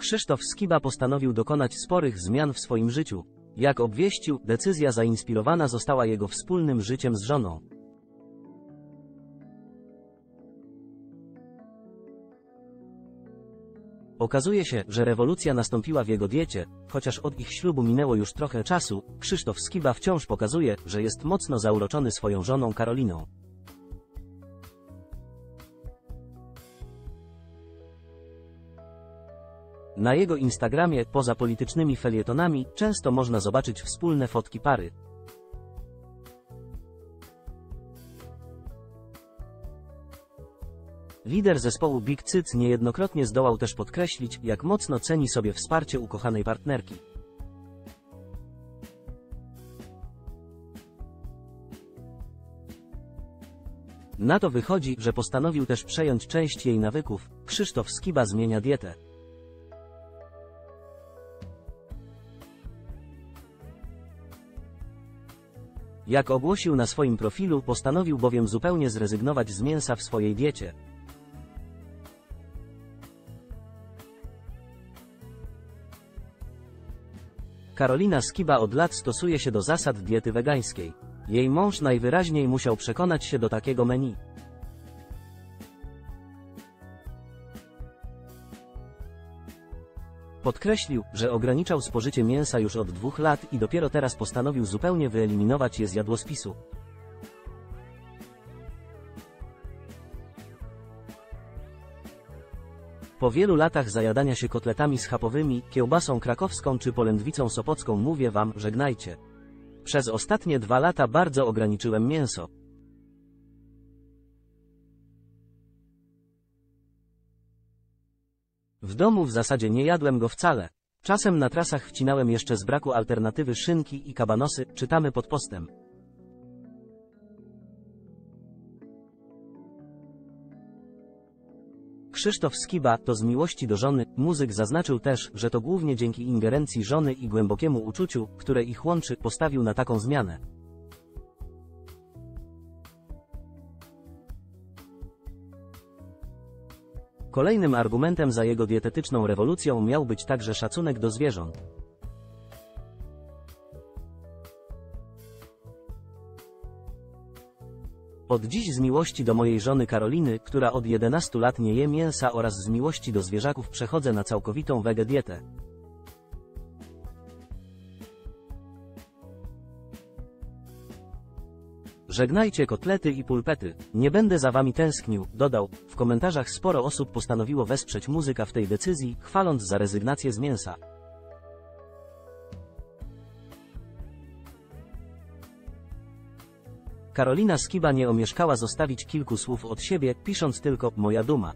Krzysztof Skiba postanowił dokonać sporych zmian w swoim życiu. Jak obwieścił, decyzja zainspirowana została jego wspólnym życiem z żoną. Okazuje się, że rewolucja nastąpiła w jego diecie, chociaż od ich ślubu minęło już trochę czasu, Krzysztof Skiba wciąż pokazuje, że jest mocno zauroczony swoją żoną Karoliną. Na jego Instagramie, poza politycznymi felietonami, często można zobaczyć wspólne fotki pary. Lider zespołu Big Cyc niejednokrotnie zdołał też podkreślić, jak mocno ceni sobie wsparcie ukochanej partnerki. Na to wychodzi, że postanowił też przejąć część jej nawyków. Krzysztof Skiba zmienia dietę. Jak ogłosił na swoim profilu, postanowił bowiem zupełnie zrezygnować z mięsa w swojej diecie. Karolina Skiba od lat stosuje się do zasad diety wegańskiej. Jej mąż najwyraźniej musiał przekonać się do takiego menu. Podkreślił, że ograniczał spożycie mięsa już od dwóch lat i dopiero teraz postanowił zupełnie wyeliminować je z jadłospisu. Po wielu latach zajadania się kotletami schapowymi, kiełbasą krakowską czy polędwicą sopocką mówię wam, żegnajcie. Przez ostatnie dwa lata bardzo ograniczyłem mięso. W domu w zasadzie nie jadłem go wcale. Czasem na trasach wcinałem jeszcze z braku alternatywy szynki i kabanosy, czytamy pod postem. Krzysztof Skiba to z miłości do żony, muzyk zaznaczył też, że to głównie dzięki ingerencji żony i głębokiemu uczuciu, które ich łączy, postawił na taką zmianę. Kolejnym argumentem za jego dietetyczną rewolucją miał być także szacunek do zwierząt. Od dziś z miłości do mojej żony Karoliny, która od 11 lat nie je mięsa oraz z miłości do zwierzaków przechodzę na całkowitą wege dietę. Żegnajcie kotlety i pulpety. Nie będę za wami tęsknił, dodał. W komentarzach sporo osób postanowiło wesprzeć muzyka w tej decyzji, chwaląc za rezygnację z mięsa. Karolina Skiba nie omieszkała zostawić kilku słów od siebie, pisząc tylko, moja duma.